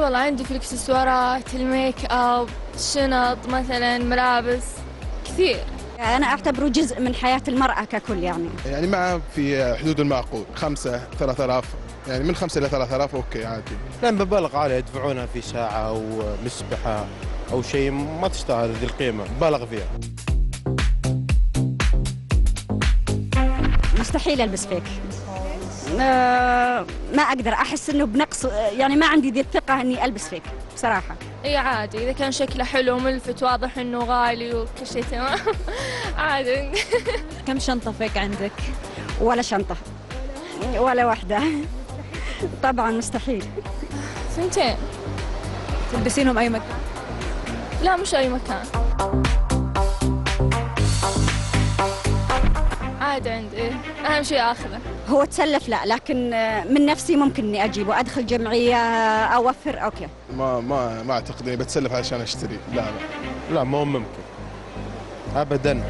والله عندي في الإكسسوارات ال make up شنط مثلا ملابس كثير. أنا أعتبره جزء من حياة المرأة ككل يعني. يعني مع في حدود المعقول خمسة ثلاثة آلاف يعني من خمسة إلى ثلاثة آلاف okay عادي. لأن مبالغ عاليه يدفعونها في ساعة أو مسبحة أو شيء ما تستاهل ذي القيمة بالغ فيها. مستحيل ألبس fake. ما أقدر أحس إنه بنقص يعني ما عندي ذي الثقة إني ألبس فيك بصراحة. إي عادي إذا كان شكله حلو ملفت واضح إنه غالي وكل شيء تمام. عادي. كم شنطة فيك عندك؟ ولا شنطة. ولا واحدة. طبعا مستحيل. ثنتين تلبسينهم أي مكان؟ لا مش أي مكان. عندي إيه. أهم شيء آخذه. هو تسلف لا لكن آه، من نفسي ممكن إني أجيبه. أدخل جمعية آه، أوفر أوكي. ما ما ما أعتقد إني بتسلف عشان أشتري. لا لا. لا مو ممكن. ابدا.